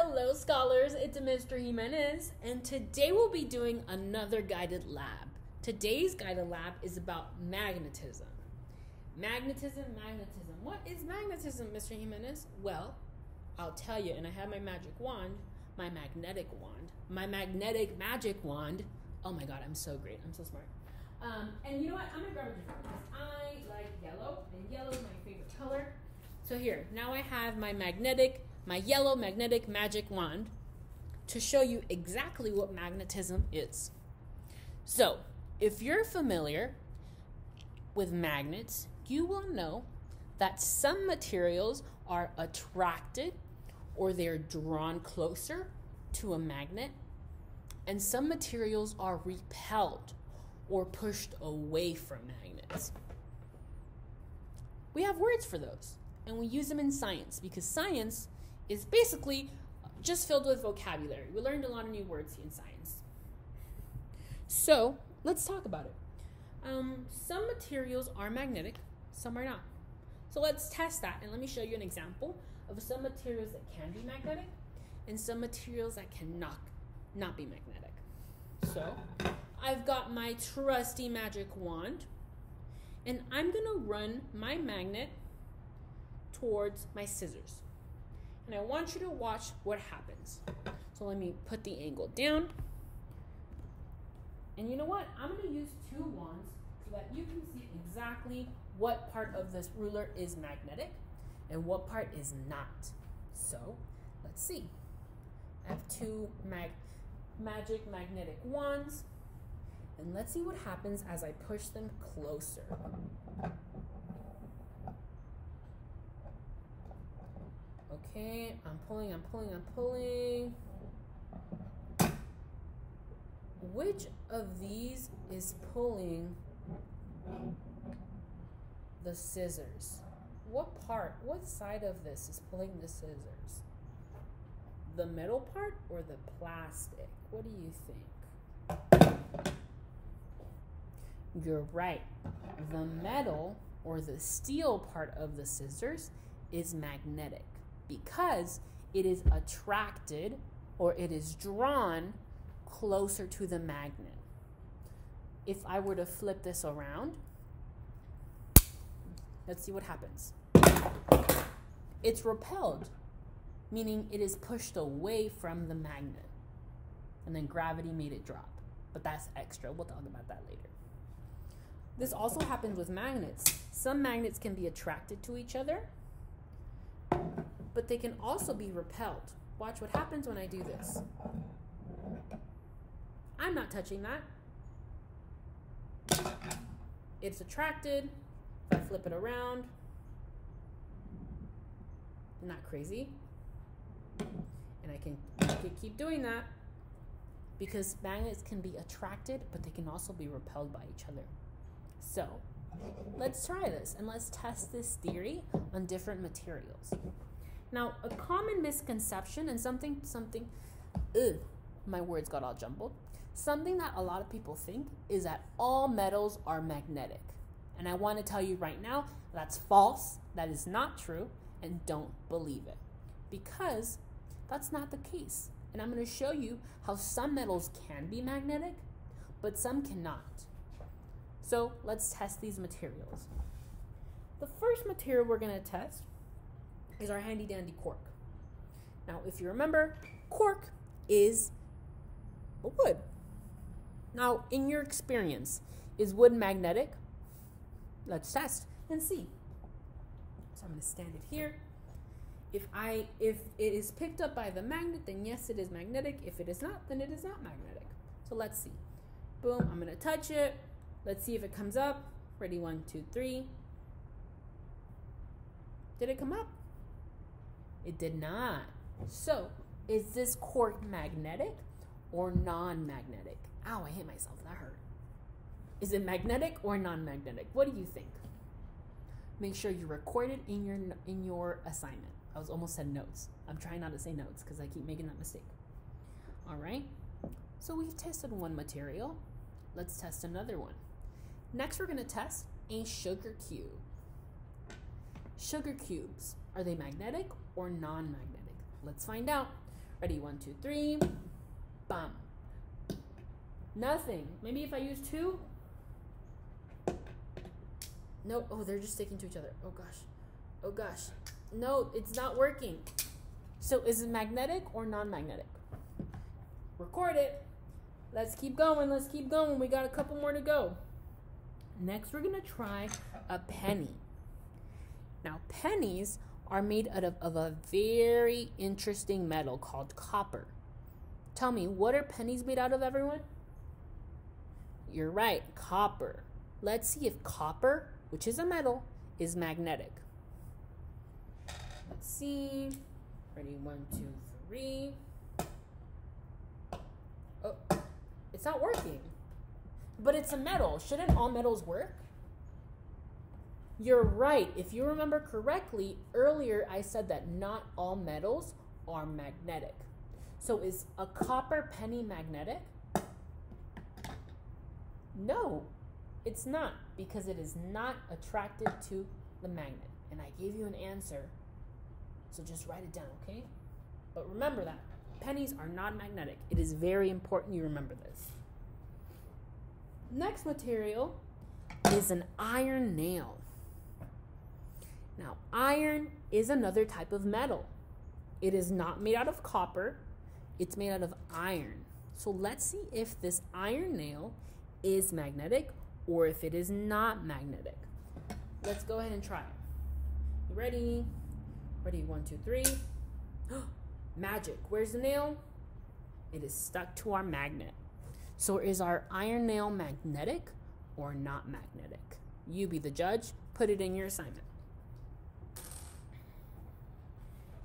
Hello, scholars. It's Mr. Jimenez, and today we'll be doing another guided lab. Today's guided lab is about magnetism. Magnetism, magnetism. What is magnetism, Mr. Jimenez? Well, I'll tell you, and I have my magic wand, my magnetic wand, my magnetic magic wand. Oh my god, I'm so great. I'm so smart. Um, and you know what? I'm gonna grab a different one because I like yellow, and yellow is my favorite color. So here, now I have my magnetic, my yellow magnetic magic wand to show you exactly what magnetism is. So, if you're familiar with magnets, you will know that some materials are attracted or they're drawn closer to a magnet, and some materials are repelled or pushed away from magnets. We have words for those and we use them in science because science is basically just filled with vocabulary. We learned a lot of new words in science. So let's talk about it. Um, some materials are magnetic, some are not. So let's test that and let me show you an example of some materials that can be magnetic and some materials that cannot not be magnetic. So I've got my trusty magic wand and I'm gonna run my magnet towards my scissors. And I want you to watch what happens. So let me put the angle down. And you know what? I'm going to use two wands so that you can see exactly what part of this ruler is magnetic and what part is not. So let's see. I have two mag magic magnetic wands. And let's see what happens as I push them closer. Okay, I'm pulling, I'm pulling, I'm pulling. Which of these is pulling the scissors? What part, what side of this is pulling the scissors? The metal part or the plastic? What do you think? You're right. The metal or the steel part of the scissors is magnetic because it is attracted or it is drawn closer to the magnet. If I were to flip this around, let's see what happens. It's repelled, meaning it is pushed away from the magnet. And then gravity made it drop. But that's extra. We'll talk about that later. This also happens with magnets. Some magnets can be attracted to each other, but they can also be repelled. Watch what happens when I do this. I'm not touching that. It's attracted. If I flip it around, not crazy. And I can, I can keep doing that because magnets can be attracted, but they can also be repelled by each other. So let's try this and let's test this theory on different materials. Now, a common misconception and something, something, ugh, my words got all jumbled. Something that a lot of people think is that all metals are magnetic. And I want to tell you right now that's false, that is not true, and don't believe it. Because that's not the case. And I'm going to show you how some metals can be magnetic, but some cannot. So let's test these materials. The first material we're going to test is our handy dandy cork. Now, if you remember, cork is a wood. Now, in your experience, is wood magnetic? Let's test and see. So I'm going to stand it here. If I if it is picked up by the magnet, then yes, it is magnetic. If it is not, then it is not magnetic. So let's see. Boom, I'm going to touch it. Let's see if it comes up. Ready, one, two, three. Did it come up? It did not. So, is this cork magnetic or non magnetic? Ow, I hit myself. That hurt. Is it magnetic or non magnetic? What do you think? Make sure you record it in your in your assignment. I was almost said notes. I'm trying not to say notes because I keep making that mistake. All right. So we've tested one material. Let's test another one. Next, we're going to test a sugar cube. Sugar cubes, are they magnetic or non magnetic? Let's find out. Ready? One, two, three. Bam. Nothing. Maybe if I use two. No. Oh, they're just sticking to each other. Oh gosh. Oh gosh. No, it's not working. So is it magnetic or non-magnetic? Record it. Let's keep going. Let's keep going. We got a couple more to go. Next, we're gonna try a penny. Now, pennies are made out of, of a very interesting metal called copper. Tell me, what are pennies made out of, everyone? You're right, copper. Let's see if copper, which is a metal, is magnetic. Let's see. Ready? One, two, three. Oh, it's not working. But it's a metal. Shouldn't all metals work? You're right. If you remember correctly, earlier I said that not all metals are magnetic. So is a copper penny magnetic? No, it's not because it is not attracted to the magnet. And I gave you an answer. So just write it down, okay? But remember that pennies are not magnetic. It is very important you remember this. Next material is an iron nail. Now, iron is another type of metal. It is not made out of copper, it's made out of iron. So let's see if this iron nail is magnetic or if it is not magnetic. Let's go ahead and try it. You ready? Ready? One, two, three. Magic. Where's the nail? It is stuck to our magnet. So is our iron nail magnetic or not magnetic? You be the judge. Put it in your assignment.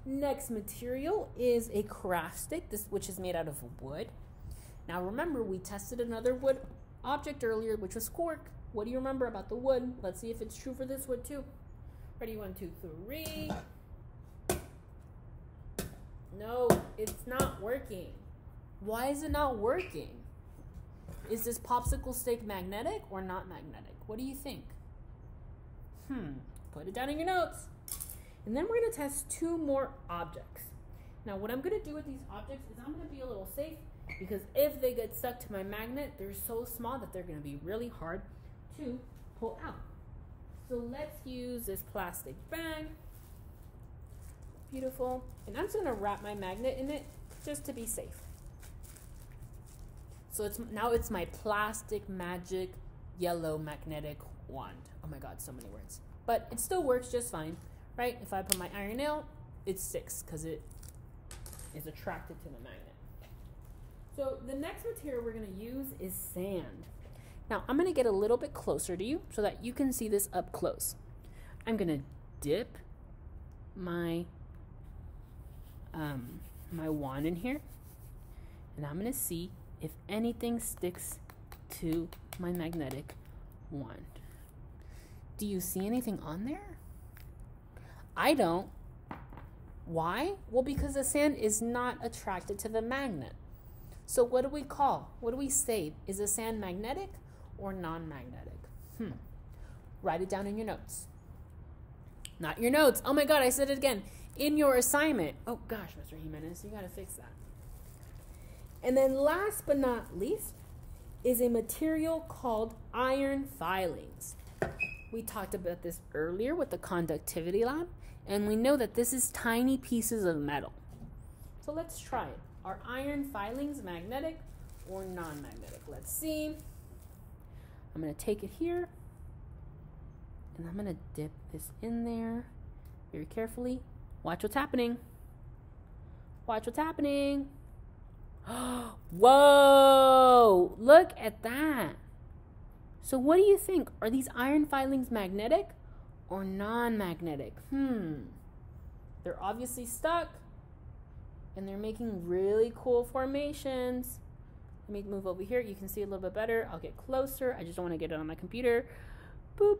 Next material is a craft stick, this which is made out of wood. Now remember, we tested another wood object earlier, which was cork. What do you remember about the wood? Let's see if it's true for this wood too. Ready, one, two, three. No, it's not working. Why is it not working? Is this popsicle stick magnetic or not magnetic? What do you think? Hmm, put it down in your notes. And then we're to test two more objects. Now, what I'm to do with these objects is I'm to be a little safe because if they get stuck to my magnet, they're so small that they're to be really hard to pull out. So let's use this plastic bag. Beautiful. And I'm just to wrap my magnet in it just to be safe. So it's now it's my plastic magic yellow magnetic wand. Oh my god, so many words. But it still works just fine, right? If I put my iron nail, it sticks because it is attracted to the magnet. So the next material we're going to use is sand. Now I'm going to get a little bit closer to you so that you can see this up close. I'm going to dip my um, my wand in here and I'm going to see if anything sticks to my magnetic wand. Do you see anything on there? I don't. Why? Well, because the sand is not attracted to the magnet. So, what do we call? What do we say? Is the sand magnetic or non magnetic? Hmm. Write it down in your notes. Not your notes. Oh my God, I said it again. In your assignment. Oh gosh, Mr. Jimenez, you gotta fix that. And then last but not least is a material called iron filings. We talked about this earlier with the conductivity lab, and we know that this is tiny pieces of metal. So let's try it. Are iron filings magnetic or non-magnetic? Let's see. I'm going to take it here, and I'm going to dip this in there very carefully. Watch what's happening. Watch what's happening. Whoa! Look at that. So, what do you think? Are these iron filings magnetic or non magnetic? Hmm. They're obviously stuck and they're making really cool formations. Let me move over here. You can see a little bit better. I'll get closer. I just don't want to get it on my computer. Boop.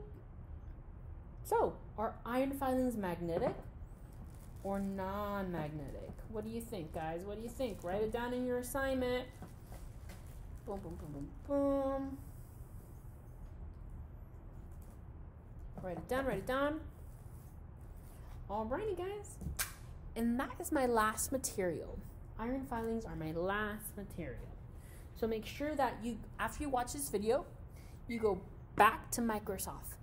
So, are iron filings magnetic or non magnetic? What do you think, guys? What do you think? Write it down in your assignment. Boom, boom, boom, boom, boom. Write it down, write it down. Alrighty, guys. And that is my last material. iron filings are my last material. So make sure that you, after you watch this video, you go back to Microsoft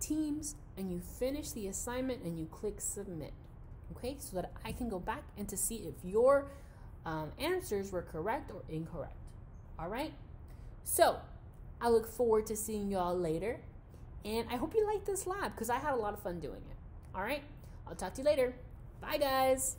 Teams and you finish the assignment and you click submit. Okay, so that I can go back and to see if your um, answers were correct or incorrect. All right, so I look forward to seeing y'all later. And I hope you like this lab because I had a lot of fun doing it. All right, I'll talk to you later. Bye, guys.